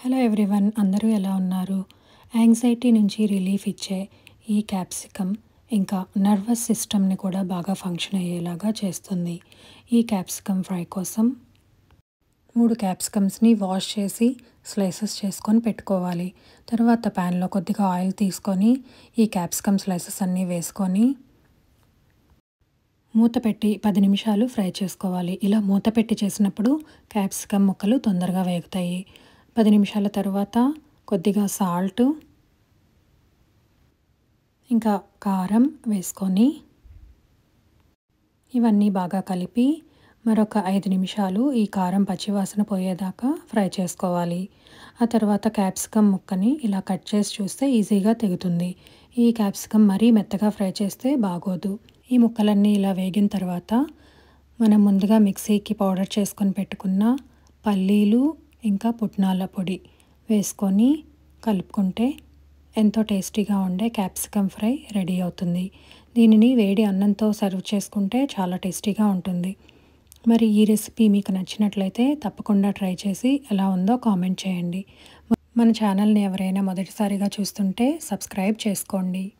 Hello everyone అందరూ ఎలా ఉన్నారు? యాంగ్జైటీ నుంచి రిలీఫ్ ఇచ్చే ఈ క్యాప్సికమ్ ఇంకా నర్వస్ సిస్టమ్ని కూడా బాగా ఫంక్షన్ అయ్యేలాగా చేస్తుంది. ఈ క్యాప్సికమ్ ఫ్రై కోసం మూడు క్యాప్సికమ్స్ని వాష్ చేసి స్లైసెస్ చేసుకొని పెట్టుకోవాలి. తర్వాత ప్యాన్లో కొద్దిగా ఆయిల్ తీసుకొని ఈ క్యాప్సికమ్ స్లైసెస్ అన్నీ వేసుకొని మూత పెట్టి పది నిమిషాలు ఫ్రై చేసుకోవాలి. ఇలా మూత పెట్టి చేసినప్పుడు క్యాప్సికమ్ ముక్కలు తొందరగా వేగుతాయి. పది నిమిషాల తర్వాత కొద్దిగా సాల్ట్ ఇంకా కారం వేసుకొని ఇవన్నీ బాగా కలిపి మరొక ఐదు నిమిషాలు ఈ కారం పచ్చివాసన పోయేదాకా ఫ్రై చేసుకోవాలి. ఆ తర్వాత క్యాప్సికమ్ ముక్కని ఇలా కట్ చేసి చూస్తే ఈజీగా తెగుతుంది. ఈ క్యాప్సికమ్ మరీ మెత్తగా ఫ్రై చేస్తే బాగోదు. ఈ ముక్కలన్నీ ఇలా వేగిన తర్వాత మనం ముందుగా మిక్సీకి పౌడర్ చేసుకొని పెట్టుకున్న పల్లీలు ఇంకా పుట్నాల పొడి వేసుకొని కలుపుకుంటే ఎంతో టేస్టీగా ఉండే క్యాప్సికమ్ ఫ్రై రెడీ అవుతుంది. దీనిని వేడి అన్నంతో సర్వ్ చేసుకుంటే చాలా టేస్టీగా ఉంటుంది. మరి ఈ రెసిపీ మీకు నచ్చినట్లయితే తప్పకుండా ట్రై చేసి ఎలా ఉందో కామెంట్ చేయండి. మన ఛానల్ని ఎవరైనా మొదటిసారిగా చూస్తుంటే సబ్స్క్రైబ్ చేసుకోండి.